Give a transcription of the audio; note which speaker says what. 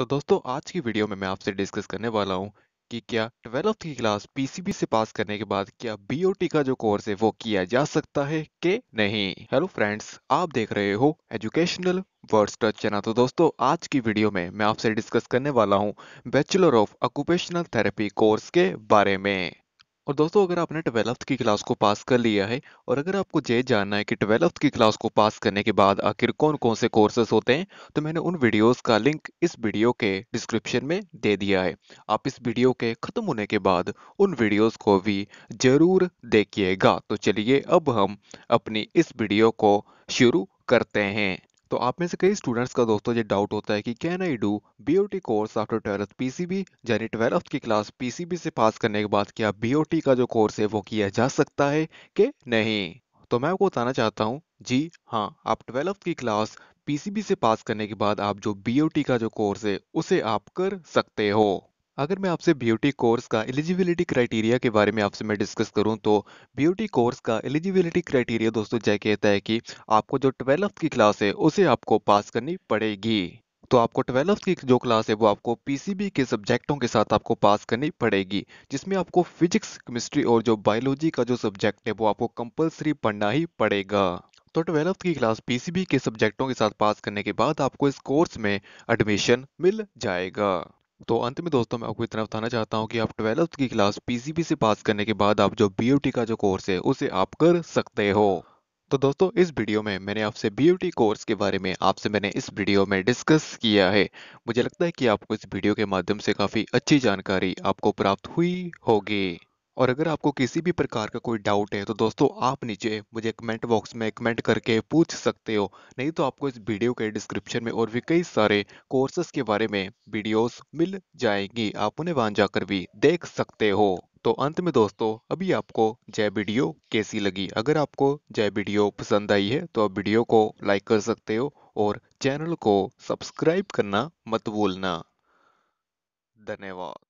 Speaker 1: तो दोस्तों, आज की वीडियो में मैं आपसे डिस्कस करने वाला हूँ कि क्या ट्वेल्थ की क्लास पीसीबी से पास करने के बाद क्या बीओटी का जो कोर्स है वो किया जा सकता है के नहीं? हेलो फ्रेंड्स आप देख रहे हो एजुकेशनल वर्ड्स टच चैनल तो दोस्तों, आज की वीडियो में मैं आपसे डिस्कस करने वाला हूँ bachelor of occupational therapy course के बारे में। और दोस्तों, अगर आपने ट्वेल्थ की क्लास को पास कर लिया है और अगर आपको ये जानना है कि ट्वेल्थ की क्लास को पास करने के बाद आखिर कौन कौन से कोर्सेस होते हैं तो मैंने उन वीडियोस का लिंक इस वीडियो के डिस्क्रिप्शन में दे दिया है। आप इस वीडियो के खत्म होने के बाद उन वीडियोस को भी ज़रूर देखिएगा। तो चलिए, अब हम अपनी इस वीडियो को शुरू करते हैं। तो आप में से कई स्टूडेंट्स का दोस्तों ये डाउट होता है कि can I do BOT course after twelfth PCB यानी ट्वेल्थ की क्लास पीसीबी से पास करने के बाद क्या बीओटी का जो कोर्स है वो किया जा सकता है कि नहीं? तो मैं आपको बताना चाहता हूँ, जी हाँ आप ट्वेल्थ की क्लास पीसीबी से पास करने के बाद आप जो बीओटी का जो कोर्स है उसे आप कर सकते हो। अगर मैं आपसे ब्यूटी कोर्स का एलिजिबिलिटी क्राइटेरिया के बारे में आपसे मैं डिस्कस करूँ तो ब्यूटी कोर्स का एलिजिबिलिटी क्राइटेरिया दोस्तों जय कहता है कि आपको जो ट्वेल्थ की क्लास है, उसे आपको पास करनी पड़ेगी। तो आपको ट्वेल्थ की जो क्लास है, वो आपको पीसीबी के सब्जेक्टों के साथ आपको पास करनी पड़ेगी, जिसमें आपको फिजिक्स केमिस्ट्री और जो बायोलॉजी का जो सब्जेक्ट है, वो आपको कंपलसरी पढ़ना ही पड़ेगा। तो ट्वेल्थ की क्लास पीसीबी के सब्जेक्टों के साथ पास करने के बाद आपको इस कोर्स में एडमिशन मिल जाएगा। तो अंत में दोस्तों, मैं आपको इतना बताना चाहता हूँ कि आप ट्वेल्थ की क्लास पीसीबी से पास करने के बाद आप जो बीयूटी का जो कोर्स है, उसे आप कर सकते हो। तो दोस्तों, इस वीडियो में मैंने आपसे बीयूटी कोर्स के बारे में आपसे मैंने इस वीडियो में डिस्कस किया है। मुझे लगता है कि आपको इस वीडियो के माध्यम से काफ़ी अच्छी जानकारी आपको प्राप्त हुई होगी। और अगर आपको किसी भी प्रकार का कोई डाउट है तो दोस्तों आप नीचे मुझे कमेंट बॉक्स में कमेंट करके पूछ सकते हो। नहीं तो आपको इस वीडियो के डिस्क्रिप्शन में और भी कई सारे कोर्सेस के बारे में वीडियोस मिल जाएँगी। आप उन्हें वहाँ जाकर भी देख सकते हो। तो अंत में दोस्तों, अभी आपको जय वीडियो कैसी लगी? अगर आपको जय वीडियो पसंद आई है तो आप वीडियो को लाइक कर सकते हो और चैनल को सब्सक्राइब करना मत भूलना। धन्यवाद।